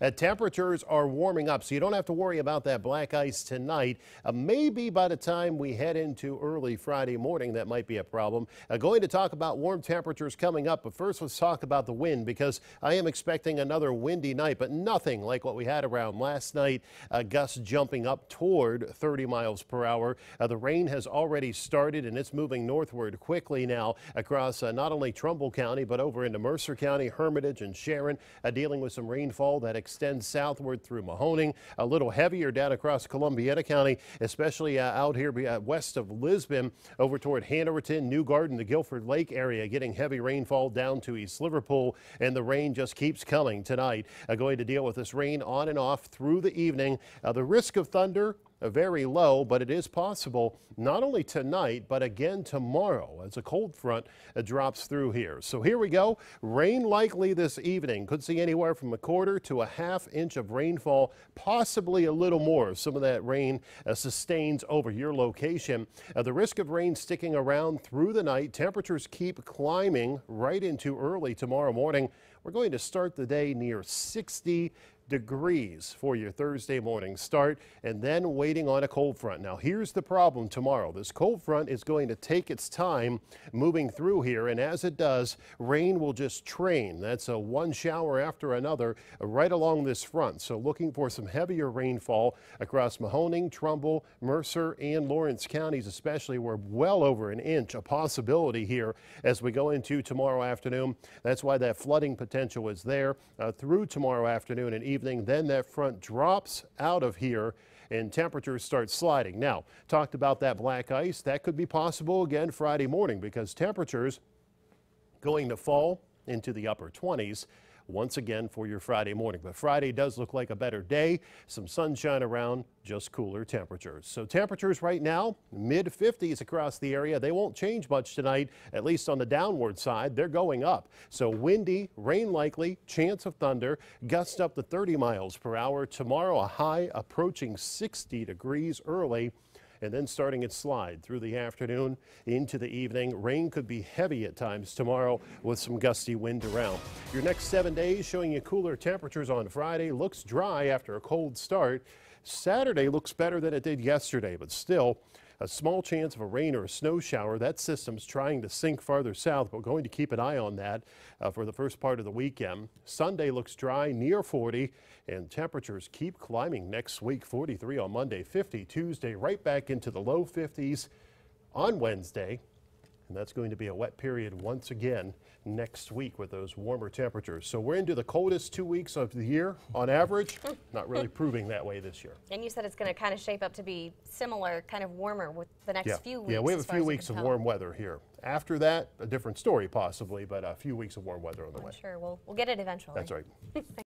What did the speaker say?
Uh, temperatures are warming up, so you don't have to worry about that black ice tonight. Uh, maybe by the time we head into early Friday morning, that might be a problem. Uh, going to talk about warm temperatures coming up, but first let's talk about the wind because I am expecting another windy night, but nothing like what we had around last night. Uh, gusts jumping up toward 30 miles per hour. Uh, the rain has already started and it's moving northward quickly now across uh, not only Trumbull County, but over into Mercer County, Hermitage, and Sharon, dealing with some rainfall that extends southward through Mahoning, a little heavier down across Columbiana County, especially uh, out here uh, west of Lisbon over toward Hanoverton, New Garden, the Guilford Lake area, getting heavy rainfall down to East Liverpool, and the rain just keeps coming tonight. Uh, going to deal with this rain on and off through the evening. Uh, the risk of thunder very low, but it is possible not only tonight, but again tomorrow as a cold front drops through here. So here we go. Rain likely this evening. Could see anywhere from a quarter to a half inch of rainfall, possibly a little more. Some of that rain uh, sustains over your location. Uh, the risk of rain sticking around through the night. Temperatures keep climbing right into early tomorrow morning. We're going to start the day near 60 degrees for your Thursday morning start and then waiting on a cold front. Now here's the problem tomorrow. This cold front is going to take its time moving through here and as it does rain will just train. That's a one shower after another right along this front. So looking for some heavier rainfall across Mahoning, Trumbull, Mercer and Lawrence counties especially. We're well over an inch a possibility here as we go into tomorrow afternoon. That's why that flooding potential is there uh, through tomorrow afternoon and evening. Then that front drops out of here and temperatures start sliding. Now, talked about that black ice. That could be possible again Friday morning because temperatures going to fall into the upper 20s once again for your Friday morning. But Friday does look like a better day. Some sunshine around, just cooler temperatures. So temperatures right now, mid 50s across the area. They won't change much tonight, at least on the downward side. They're going up. So windy, rain likely, chance of thunder, gusts up to 30 miles per hour. Tomorrow, a high approaching 60 degrees early and then starting its slide through the afternoon into the evening. Rain could be heavy at times tomorrow with some gusty wind around. Your next seven days showing you cooler temperatures on Friday. Looks dry after a cold start. Saturday looks better than it did yesterday, but still a small chance of a rain or a snow shower. That system's trying to sink farther south. We're going to keep an eye on that uh, for the first part of the weekend. Sunday looks dry, near 40, and temperatures keep climbing next week. 43 on Monday, 50 Tuesday, right back into the low 50s on Wednesday. And that's going to be a wet period once again next week with those warmer temperatures. So we're into the coldest two weeks of the year on average. Not really proving that way this year. And you said it's going to kind of shape up to be similar, kind of warmer with the next yeah. few weeks. Yeah, we have a few weeks of warm weather here. After that, a different story possibly, but a few weeks of warm weather on the I'm way. Sure, we'll, we'll get it eventually. That's right.